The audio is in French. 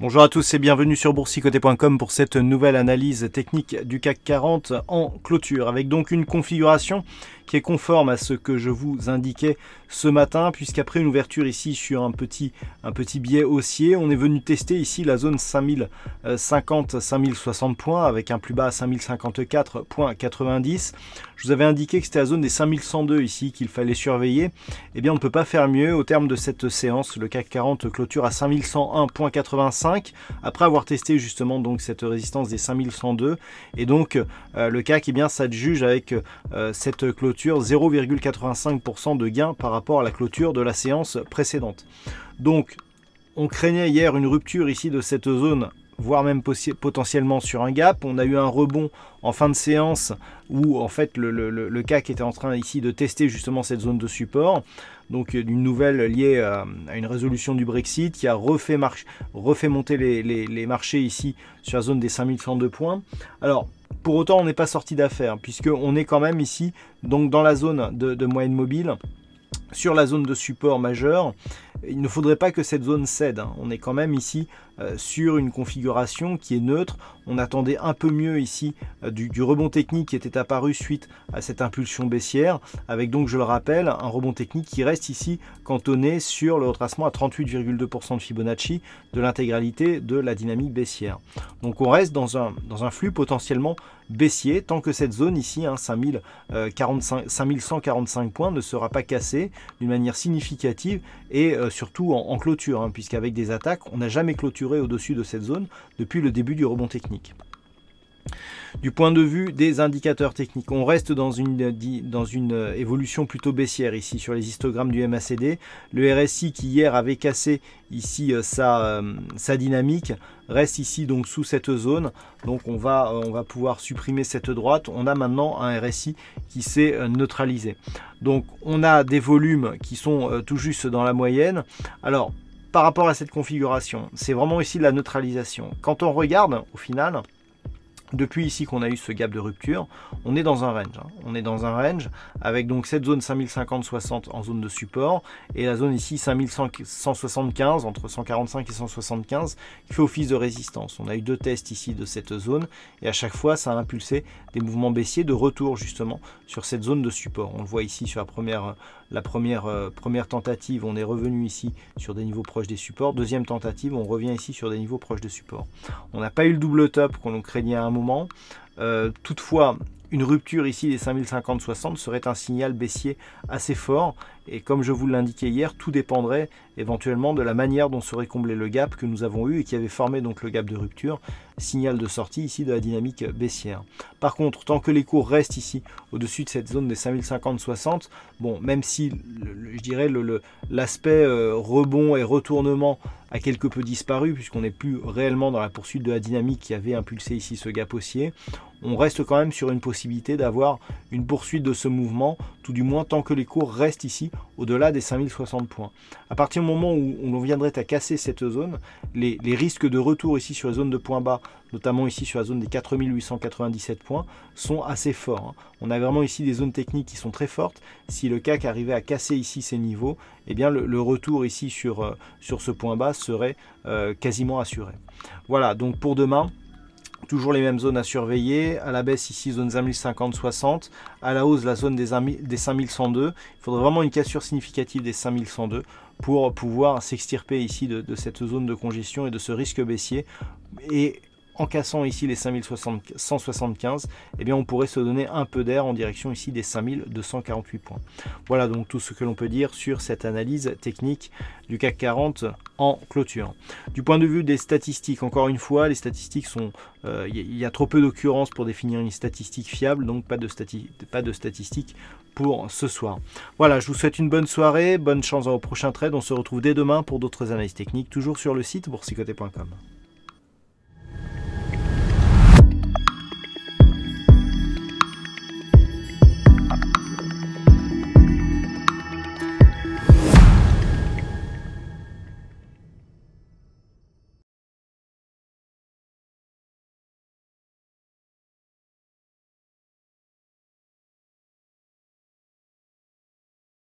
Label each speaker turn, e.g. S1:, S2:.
S1: Bonjour à tous et bienvenue sur boursicoté.com pour cette nouvelle analyse technique du CAC 40 en clôture. Avec donc une configuration qui est conforme à ce que je vous indiquais ce matin puisqu'après une ouverture ici sur un petit, un petit biais haussier, on est venu tester ici la zone 5050-5060 points avec un plus bas à 5054.90. Je vous avais indiqué que c'était la zone des 5102 ici qu'il fallait surveiller. Eh bien on ne peut pas faire mieux au terme de cette séance. Le CAC 40 clôture à 5101.85 après avoir testé justement donc cette résistance des 5102 et donc euh, le CAC eh bien s'adjuge avec euh, cette clôture 0,85% de gain par rapport à la clôture de la séance précédente. Donc, on craignait hier une rupture ici de cette zone voire même potentiellement sur un gap. On a eu un rebond en fin de séance où en fait le, CAC était en train ici de tester justement cette zone de support. Donc une nouvelle liée à, une résolution du Brexit qui a refait, monter les, marchés ici sur la zone des 5102 points. Alors pour autant, on n'est pas sorti d'affaire, puisqu'on est quand même ici, donc dans la zone de, moyenne mobile, sur la zone de support majeur. Il ne faudrait pas que cette zone cède. Hein. On est quand même ici sur une configuration qui est neutre. On attendait un peu mieux ici euh, du, rebond technique qui était apparu suite à cette impulsion baissière, avec donc, je le rappelle, un rebond technique qui reste ici cantonné sur le retracement à 38,2% de Fibonacci de l'intégralité de la dynamique baissière. Donc on reste dans un, flux potentiellement baissier tant que cette zone ici, hein, 5145 euh, points, ne sera pas cassée d'une manière significative et surtout en, clôture, hein, puisqu'avec des attaques, on n'a jamais clôturé au-dessus de cette zone depuis le début du rebond technique. Du point de vue des indicateurs techniques, on reste dans une, dans une euh, évolution plutôt baissière ici sur les histogrammes du MACD. Le RSI qui hier avait cassé ici euh, sa, euh, sa, dynamique reste ici donc sous cette zone. Donc on va, on va pouvoir supprimer cette droite. On a maintenant un RSI qui s'est neutralisé. Donc on a des volumes qui sont tout juste dans la moyenne. Alors par rapport à cette configuration. C'est vraiment ici la neutralisation. Quand on regarde, au final, depuis ici qu'on a eu ce gap de rupture, on est dans un range. Hein. On est dans un range avec donc cette zone 5050-60 en zone de support et la zone ici 5175 entre 145 et 175 qui fait office de résistance. On a eu deux tests ici de cette zone et à chaque fois ça a impulsé des mouvements baissiers de retour justement sur cette zone de support. On le voit ici sur la première, la première, euh, première tentative, on est revenu ici sur des niveaux proches des supports. Deuxième tentative, on revient ici sur des niveaux proches des supports. On n'a pas eu le double top qu'on craignait à un moment euh, toutefois, une rupture ici des 5050-60 serait un signal baissier assez fort et comme je vous l'indiquais hier, tout dépendrait éventuellement de la manière dont serait comblé le gap que nous avons eu et qui avait formé donc le gap de rupture, signal de sortie ici de la dynamique baissière. Par contre, tant que les cours restent ici au-dessus de cette zone des 5050-60, bon, même si je dirais l'aspect euh, rebond et retournement a quelque peu disparu puisqu'on n'est plus réellement dans la poursuite de la dynamique qui avait impulsé ici ce gap haussier, on reste quand même sur une possibilité d'avoir une poursuite de ce mouvement, tout du moins tant que les cours restent ici au-delà des 5060 points. À partir du moment où on viendrait à casser cette zone, les, risques de retour ici sur les zones de points bas, notamment ici sur la zone des 4897 points, sont assez forts. Hein. On a vraiment ici des zones techniques qui sont très fortes. Si le CAC arrivait à casser ici ces niveaux, eh bien le, retour ici sur, euh, sur ce point bas serait euh, quasiment assuré. Voilà, donc pour demain, Toujours les mêmes zones à surveiller. À la baisse ici, zone 5050-60. À la hausse, la zone des, des 5102. Il faudrait vraiment une cassure significative des 5102 pour pouvoir s'extirper ici de, cette zone de congestion et de ce risque baissier. En cassant ici les 5175, eh bien on pourrait se donner un peu d'air en direction ici des 5248 points. Voilà donc tout ce que l'on peut dire sur cette analyse technique du CAC 40 en clôture. Du point de vue des statistiques, encore une fois, les statistiques sont... Euh, il y, a trop peu d'occurrences pour définir une statistique fiable, donc pas de, pas de statistiques pour ce soir. Voilà, je vous souhaite une bonne soirée, bonne chance au prochain trade. On se retrouve dès demain pour d'autres analyses techniques, toujours sur le site boursicoté.com.